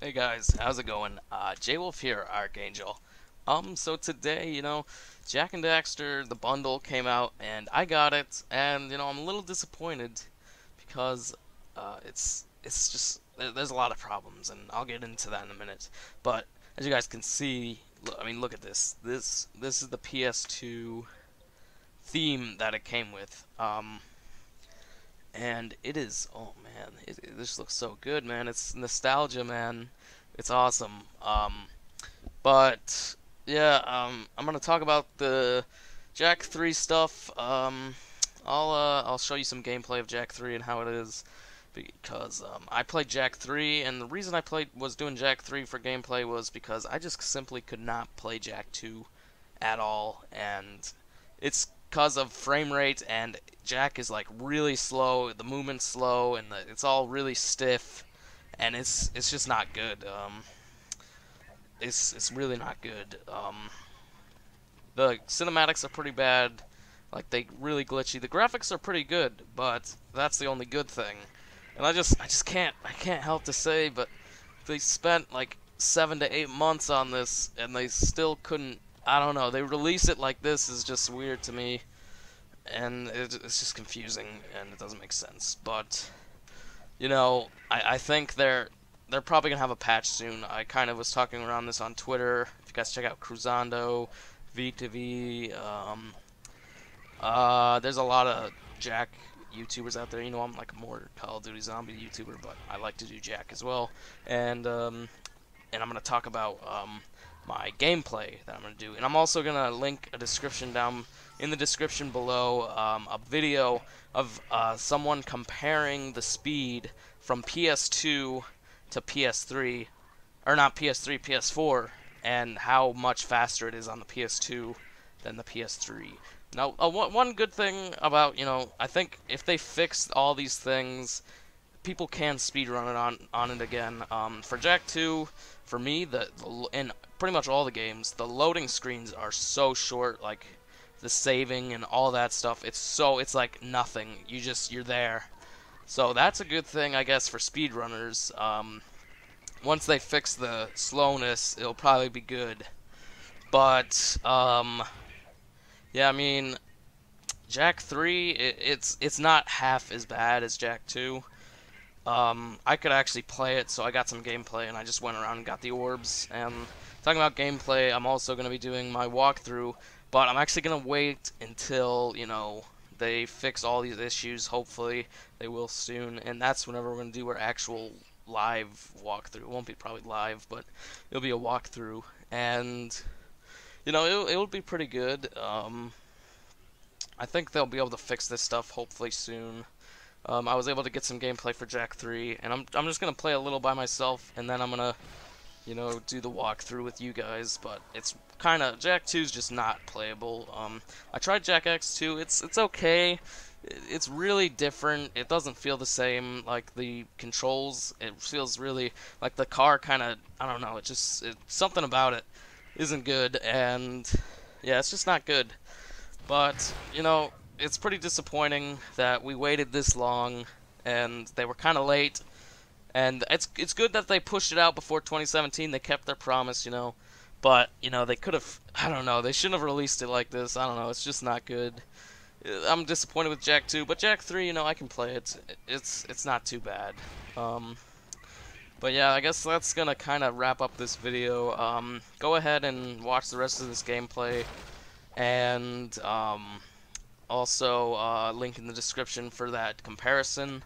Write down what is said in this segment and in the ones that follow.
Hey guys, how's it going? Uh, J-Wolf here, Archangel. Um, so today, you know, Jak and Daxter, the bundle came out, and I got it, and, you know, I'm a little disappointed, because, uh, it's, it's just, there's a lot of problems, and I'll get into that in a minute, but, as you guys can see, I mean, look at this, this, this is the PS2 theme that it came with, um, and it is oh man it, it, this looks so good man. It's nostalgia man. It's awesome. Um, but yeah um, I'm gonna talk about the Jak 3 stuff. Um, I'll uh, I'll show you some gameplay of Jak 3 and how it is because um, I played Jak 3 and the reason I played was doing Jak 3 for gameplay was because I just simply could not play Jak 2 at all and it's because of frame rate and Jak is like really slow, the movement's slow, and the, it's all really stiff, and it's it's just not good. Um, it's it's really not good. Um, the cinematics are pretty bad, like they really glitchy. The graphics are pretty good, but that's the only good thing. And I just I just can't I can't help to say, but they spent like seven to eight months on this, and they still couldn't. I don't know. They release it like this is just weird to me and it's just confusing and it doesn't make sense. But you know, I, I think they're they're probably gonna have a patch soon. I kind of was talking around this on Twitter. If you guys check out Cruzando, V2V, um, uh, there's a lot of Jak YouTubers out there. You know, I'm like a more Call of Duty zombie YouTuber, but I like to do Jak as well. And um, and I'm gonna talk about um, my gameplay that I'm gonna do, and I'm also gonna link a description down in the description below um, a video of uh, someone comparing the speed from PS2 to PS3, or not PS3, PS4, and how much faster it is on the PS2 than the PS3. Now, uh, one good thing about, you know, I think if they fixed all these things, people can speedrun it on, on it again. Um, for Jak 2, for me, the, the in pretty much all the games, the loading screens are so short, like, the saving and all that stuff. It's so it's like nothing. You just you're there. So that's a good thing, I guess, for speedrunners. Um, once they fix the slowness, it'll probably be good. But um, yeah, I mean, Jak 3, it, it's it's not half as bad as Jak 2. Um, I could actually play it, so I got some gameplay, and I just went around and got the orbs. And talking about gameplay, I'm also going to be doing my walkthrough but I'm actually going to wait until, you know, they fix all these issues. Hopefully, they will soon. And that's whenever we're going to do our actual live walkthrough. It won't be probably live, but it'll be a walkthrough. And, you know, it, it'll be pretty good. Um, I think they'll be able to fix this stuff hopefully soon. Um, I was able to get some gameplay for Jak 3, and I'm, I'm just going to play a little by myself, and then I'm going to you know, do the walkthrough with you guys, but it's kind of Jak 2 is just not playable. Um, I tried Jak X 2. It's it's okay. It's really different. It doesn't feel the same. Like the controls, it feels really like the car kind of. I don't know. It just it, something about it isn't good, and yeah, it's just not good. But you know, it's pretty disappointing that we waited this long, and they were kind of late and it's it's good that they pushed it out before 2017. They kept their promise, you know. But you know they could have. I don't know. They shouldn't have released it like this. I don't know. It's just not good. I'm disappointed with Jak 2, but Jak 3, you know, I can play it. It's it's not too bad. Um, but yeah, I guess that's gonna kind of wrap up this video. Um, go ahead and watch the rest of this gameplay, and um, also uh, link in the description for that comparison.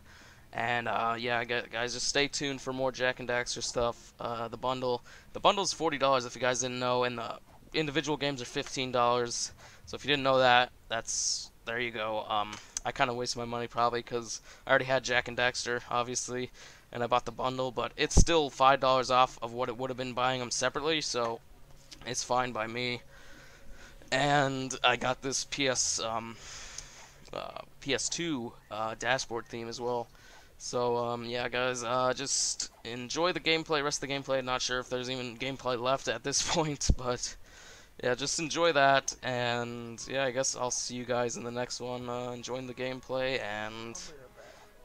And uh, yeah, guys, just stay tuned for more Jak and Daxter stuff. Uh, the bundle, the bundle is forty dollars if you guys didn't know, and the individual games are fifteen dollars. So if you didn't know that, that's there you go. Um, I kind of wasted my money probably because I already had Jak and Daxter, obviously, and I bought the bundle, but it's still five dollars off of what it would have been buying them separately, so it's fine by me. And I got this PS um, uh, PS2 uh, dashboard theme as well. So, um, yeah, guys, uh, just enjoy the gameplay, rest of the gameplay. Not sure if there's even gameplay left at this point, but yeah, just enjoy that. And yeah, I guess I'll see you guys in the next one, uh, enjoying the gameplay. And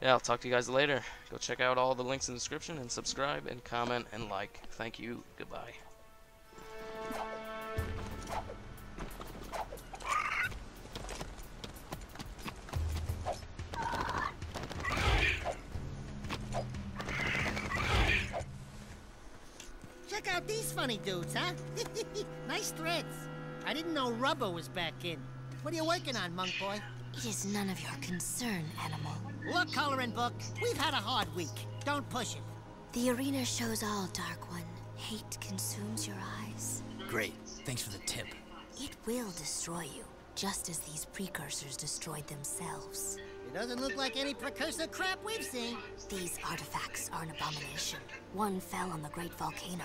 yeah, I'll talk to you guys later. Go check out all the links in the description and subscribe and comment and like. Thank you. Goodbye. These funny dudes, huh? nice threads. I didn't know rubber was back in. What are you working on, monk boy? It is none of your concern, animal. Look, coloring book, we've had a hard week. Don't push it. The arena shows all, Dark One. Hate consumes your eyes. Great. Thanks for the tip. It will destroy you, just as these precursors destroyed themselves. It doesn't look like any precursor crap we've seen. These artifacts are an abomination. One fell on the Great Volcano.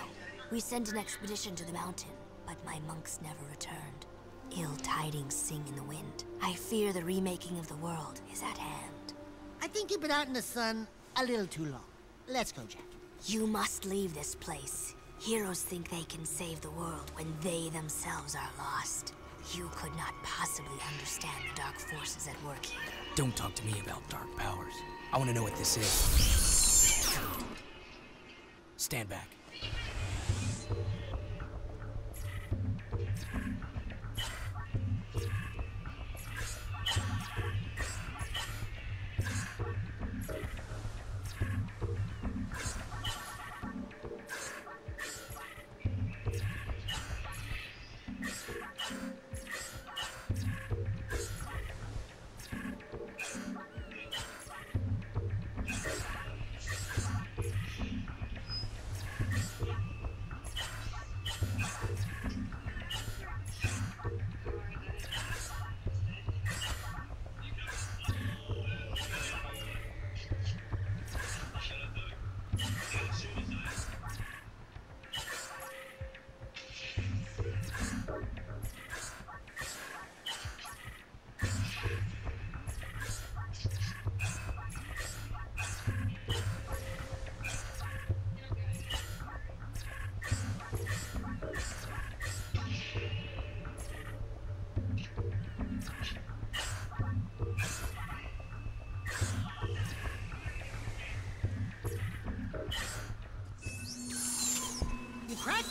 We sent an expedition to the mountain, but my monks never returned. Ill tidings sing in the wind. I fear the remaking of the world is at hand. I think you've been out in the sun a little too long. Let's go, Jak. You must leave this place. Heroes think they can save the world when they themselves are lost. You could not possibly understand the dark forces at work here. Don't talk to me about dark powers. I want to know what this is. Stand back.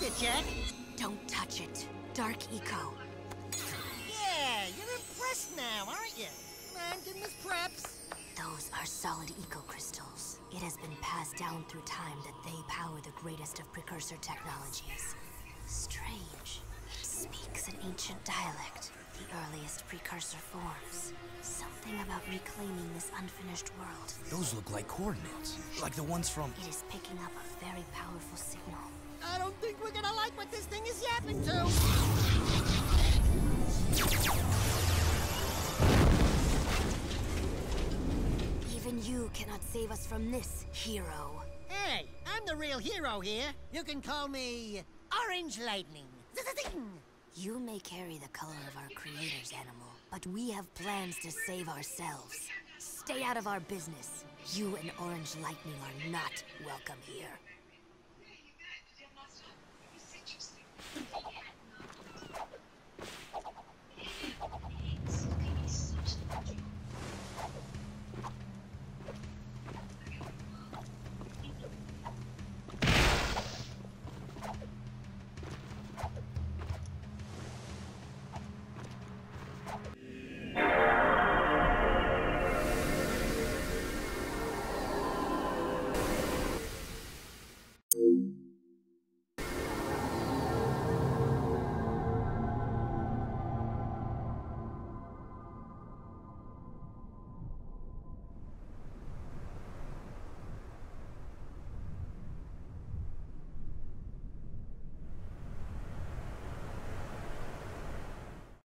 You it, Jak. Don't touch it. Dark Eco. Yeah, you're impressed now, aren't you? Man, didn't miss preps. Those are solid eco crystals. It has been passed down through time that they power the greatest of precursor technologies. Strange. It speaks an ancient dialect, the earliest precursor forms. Something about reclaiming this unfinished world. Those look like coordinates. Like the ones from... It is picking up a very powerful signal. I don't think we're gonna like what this thing is yapping to. Even you cannot save us from this, hero. Hey, I'm the real hero here. You can call me Orange Lightning. You may carry the color of our creator's animal, but we have plans to save ourselves. Stay out of our business. You and Orange Lightning are not welcome here.